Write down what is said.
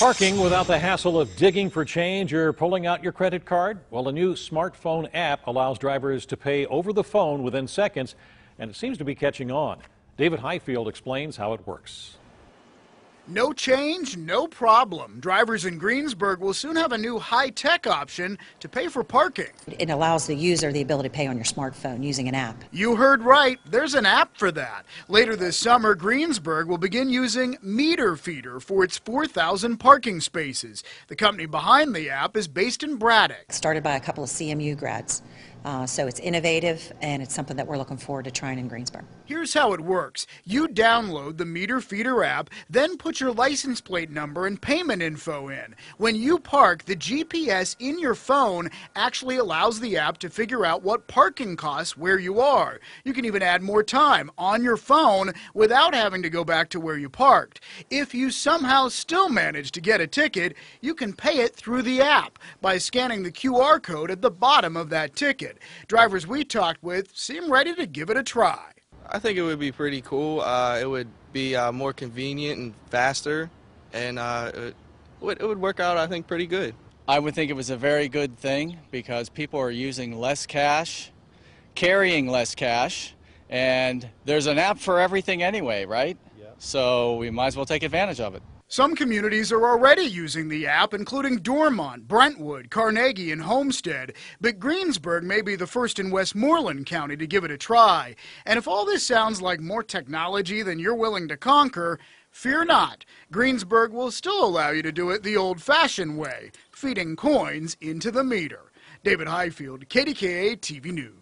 Parking without the hassle of digging for change or pulling out your credit card? Well, a new smartphone app allows drivers to pay over the phone within seconds, and it seems to be catching on. David Highfield explains how it works. No change, no problem. Drivers in Greensburg will soon have a new high tech option to pay for parking. It allows the user the ability to pay on your smartphone using an app. You heard right, there's an app for that. Later this summer, Greensburg will begin using Meter Feeder for its 4,000 parking spaces. The company behind the app is based in Braddock. Started by a couple of CMU grads. Uh, so it's innovative and it's something that we're looking forward to trying in Greensburg. Here's how it works you download the Meter Feeder app, then put your license plate number and payment info in. When you park, the GPS in your phone actually allows the app to figure out what parking costs where you are. You can even add more time on your phone without having to go back to where you parked. If you somehow still manage to get a ticket, you can pay it through the app by scanning the QR code at the bottom of that ticket. Drivers we talked with seem ready to give it a try. I think it would be pretty cool. Uh, it would be uh, more convenient and faster, and uh, it, would, it would work out, I think, pretty good. I would think it was a very good thing because people are using less cash, carrying less cash, and there's an app for everything anyway, right? So we might as well take advantage of it. Some communities are already using the app, including Dormont, Brentwood, Carnegie, and Homestead. But Greensburg may be the first in Westmoreland County to give it a try. And if all this sounds like more technology than you're willing to conquer, fear not. Greensburg will still allow you to do it the old fashioned way, feeding coins into the meter. David Highfield, KDKA TV News.